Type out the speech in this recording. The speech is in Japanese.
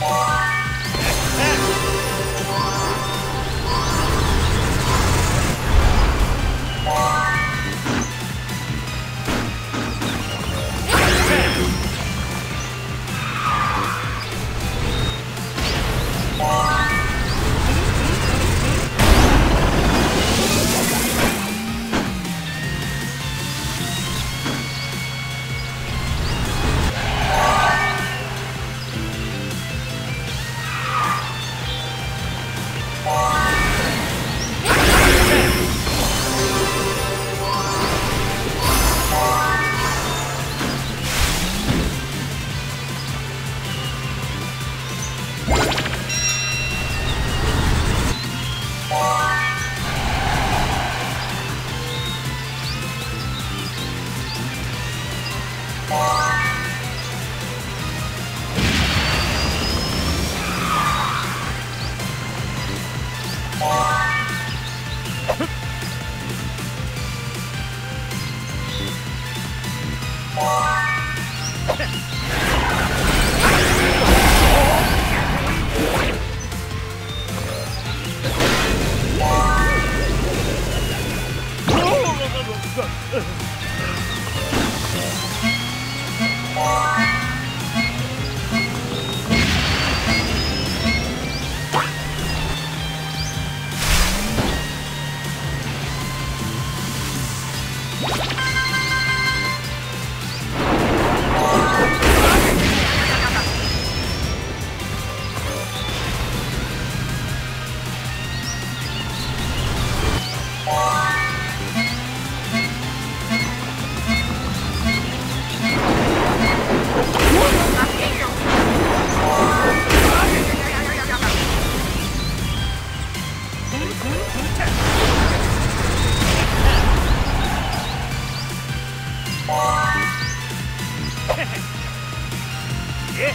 Bye. えっ？